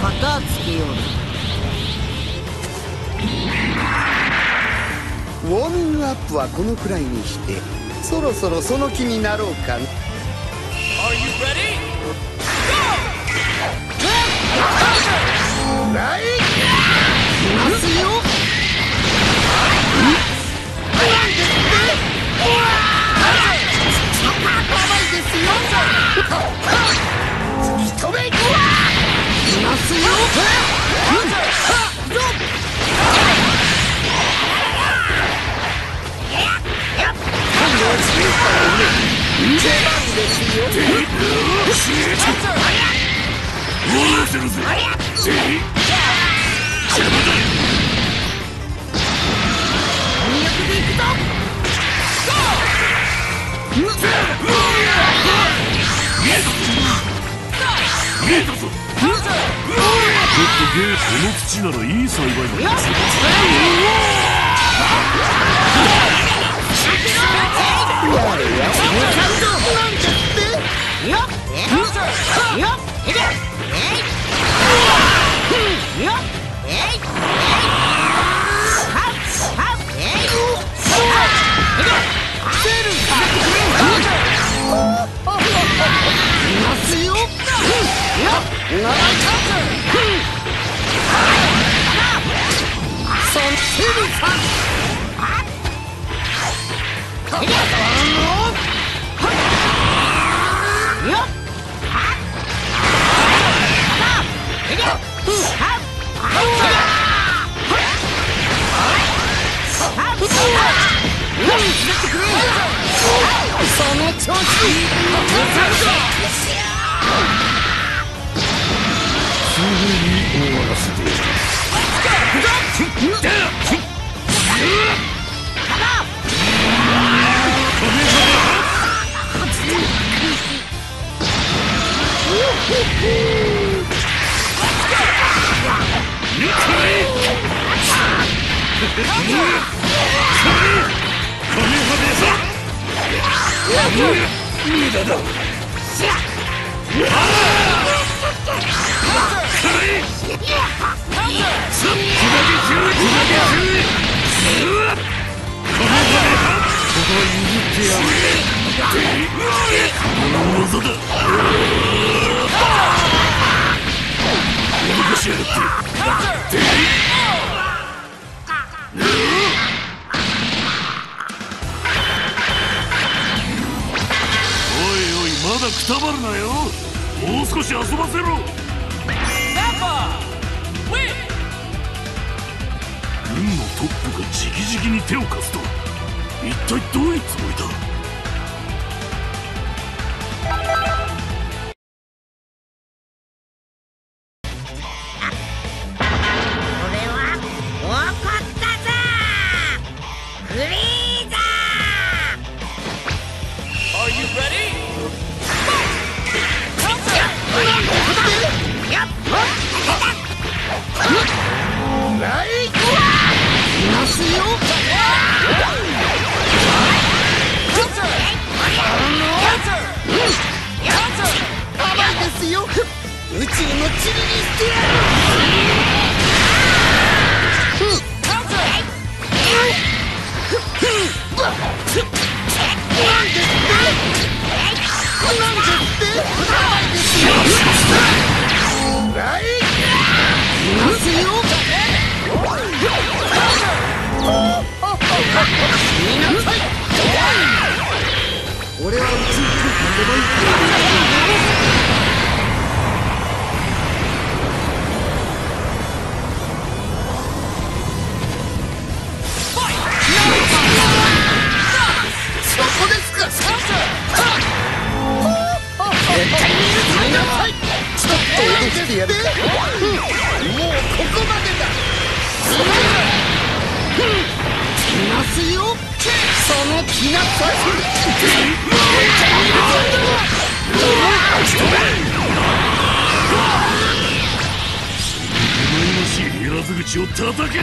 片付けようウォーミングアップはこのくらいにしてそろそろその気になろうかなちょっとゲーこの口ならいい栽培だの調子すぐに終わらせて無駄だおいおいくたばるなよ。もう少し遊ばせろ。軍のトップが直々に手を貸すと一体どういうつもりだ？口を叩けなくしてよしやがってチェックですよ口を叩け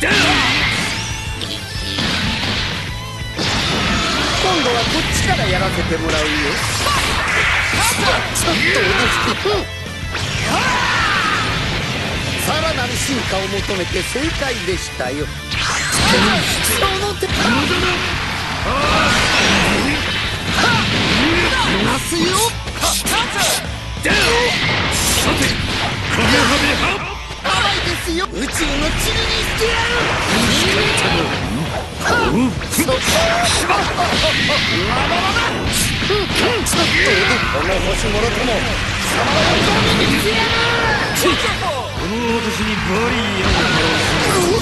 今度はこっちからやらせてもらうよ。ちょっと脅してさらなる進化を求めて正解でしたよ。その手。だいますよさてカメハメハ甘いですよ宇宙の塵にしてやる。そっとまだまだちょっとこの星もろともさまようにしてやる。この私にバリアを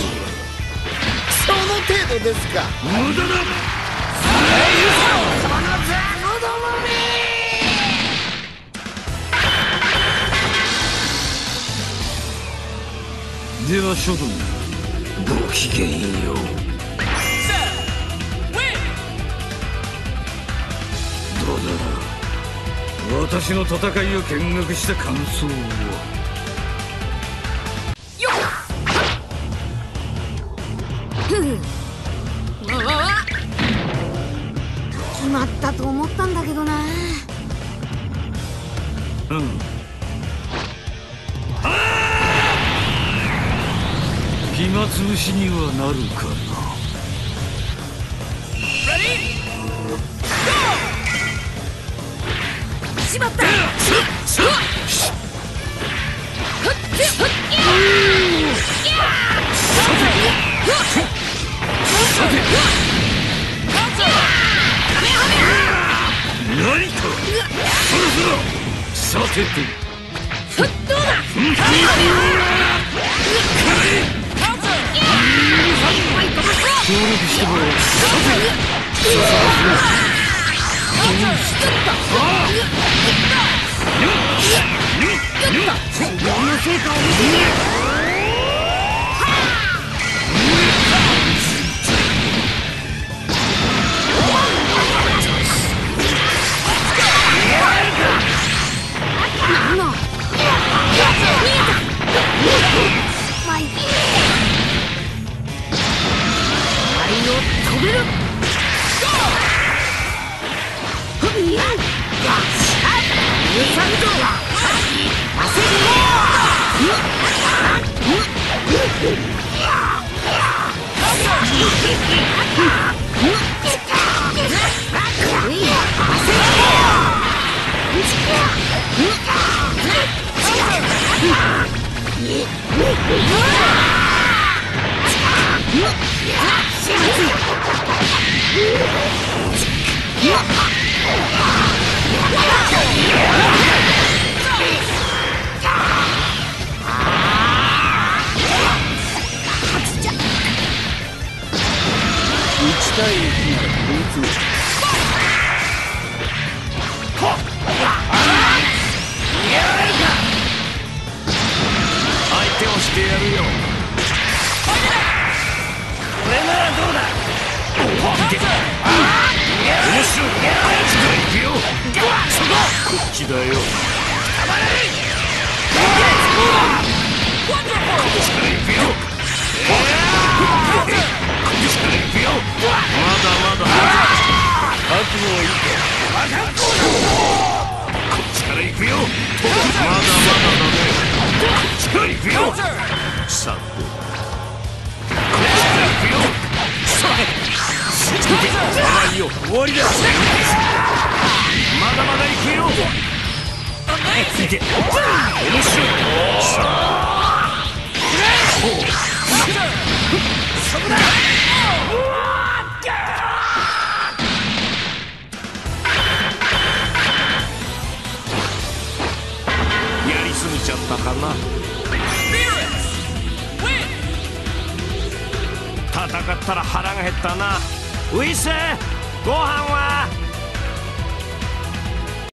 その程度ですか無駄だでは諸君ごきげんようどうだ私の戦いを見学した感想は決まったと思ったんだけどなうん暇つぶしにはなるかな。しまった!何かそろそろさてと協力してもらおう許対1ならこいつ手をしてやるよこれならどうだ面白い行くよこっちだよこっちから行くよこっちから行くよまだまだ覚悟はいいこっちから行くよ。まだまだだねこっちから行くよさてこっちから行くよさていよ終わりだまだまだ行くよいけ面白いかな戦ったら腹が減ったな。ウィスご飯は？